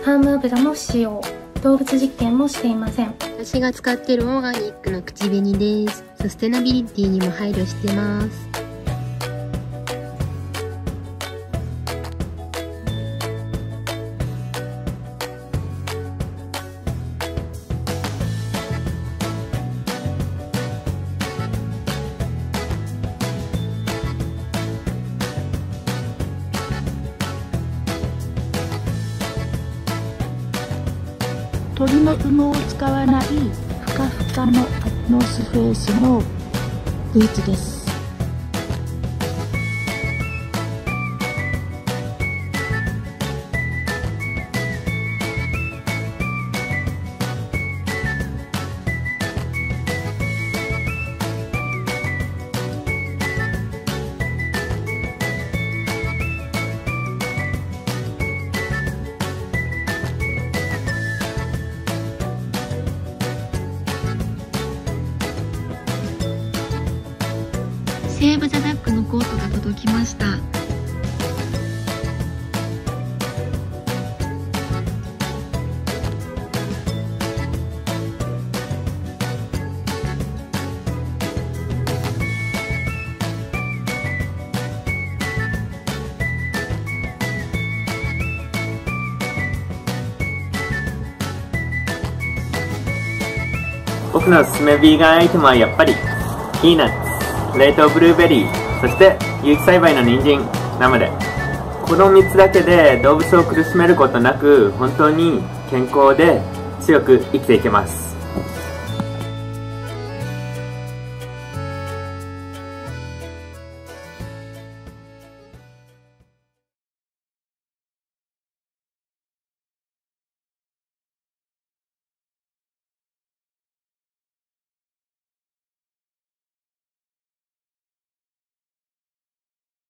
ファーム油も使用。動物実験もしていません。私が使っているオーガニックの口紅です。サステナビリティにも配慮してます。鳥の羽毛を使わないふかふかのアトモスフェースのブーツです。セーブ・ザ・ダックのコートが届きました。僕のおすすめビーガンアイテムはやっぱりピーナッツ。冷凍ブルーベリーそして有機栽培の人参生で。この3つだけで動物を苦しめることなく本当に健康で強く生きていけます。